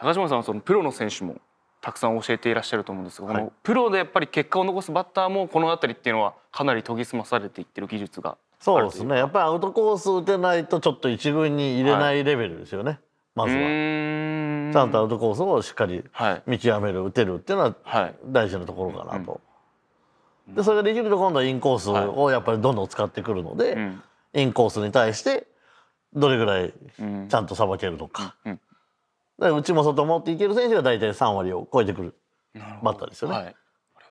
高島さんはそのプロの選手もたくさん教えていらっしゃると思うんですが、はい。このプロでやっぱり結果を残すバッターもこの辺りっていうのはかなり研ぎ澄まされていってる技術がそうですね。やっぱりアウトコース打てないとちょっと一軍に入れないレベルですよね、まずは。ちゃんとアウトコースをしっかりはい。見極める打てるっていうのははい大事なところかなと。でそれができると今度はインコースをやっぱりどんどん使ってくるので、うん。インコースに対してどれぐらいうん。ちゃんとさばけるのか。うんだから内も外もっていける選手が大体3割を超えてくるバッターですよね。はい